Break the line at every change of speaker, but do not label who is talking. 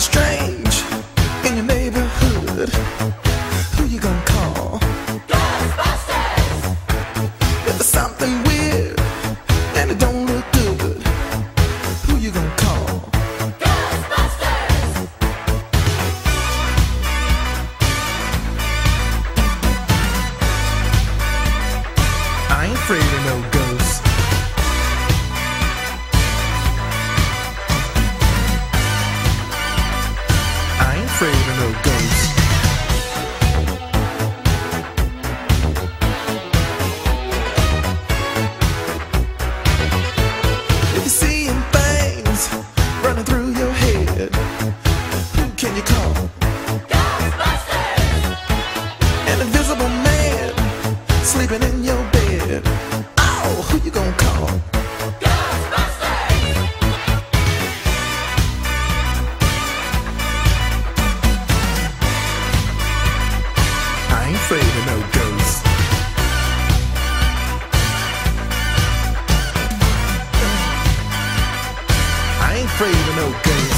strange in your neighborhood, who you gonna call?
Ghostbusters!
There's something weird and it don't look good, who you gonna call?
Ghostbusters!
I ain't afraid of no ghosts. If you're seeing things running through your head, who can you call?
Ghostbusters!
An invisible man sleeping in your bed. Oh, who you gonna call? I ain't afraid of no ghosts.